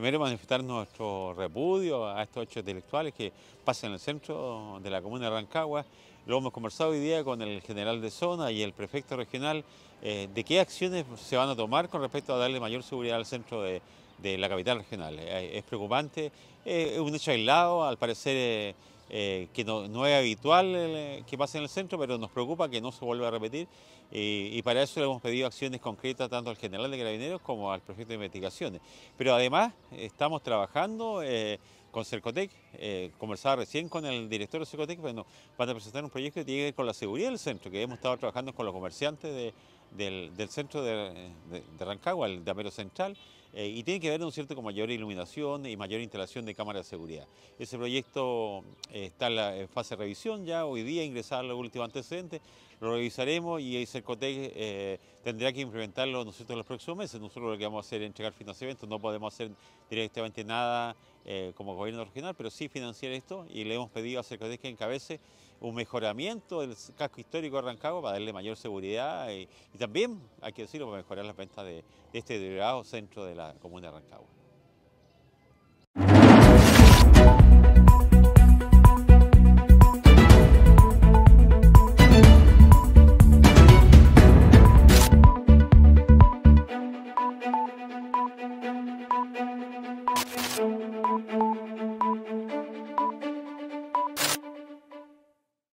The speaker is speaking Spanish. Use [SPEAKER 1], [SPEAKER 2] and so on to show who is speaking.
[SPEAKER 1] primero manifestar nuestro repudio a estos hechos intelectuales que pasan en el centro de la comuna de Rancagua. Lo hemos conversado hoy día con el general de zona y el prefecto regional eh, de qué acciones se van a tomar con respecto a darle mayor seguridad al centro de, la capital regional. Eh, es preocupante, es un hecho aislado, al parecer eh, que no, es habitual eh, que pase en el centro, pero nos preocupa que no se vuelva a repetir y, para eso le hemos pedido acciones concretas tanto al general de carabineros como al prefecto de investigaciones. Pero además estamos trabajando eh, con Cercotec, conversaba recién con el director de Cercotec, bueno, van a presentar un proyecto que tiene que ver con la seguridad del centro, que hemos estado trabajando con los comerciantes del, centro de, Rancagua, el de Amero Central, eh, y tiene que ver, ¿no es cierto?, con mayor iluminación y mayor instalación de cámaras de seguridad. Ese proyecto eh, está en, fase de revisión ya, hoy día ingresar los últimos antecedentes, lo revisaremos y el Cercotec eh, tendrá que implementarlo nosotros en los próximos meses. Nosotros lo que vamos a hacer es entregar financiamiento, no podemos hacer directamente nada como gobierno regional, pero sí financiar esto y le hemos pedido a Cercotec que encabece un mejoramiento del casco histórico de Rancagua para darle mayor seguridad y, también, hay que decirlo, para mejorar las ventas de, este delegado centro de la comuna de Rancagua.